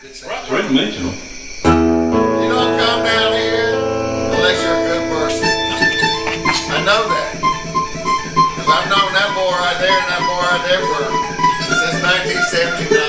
Great regional. You don't come down here unless you're a good person. I know that. Because I've known that boy right there and that boy right there for since 1979.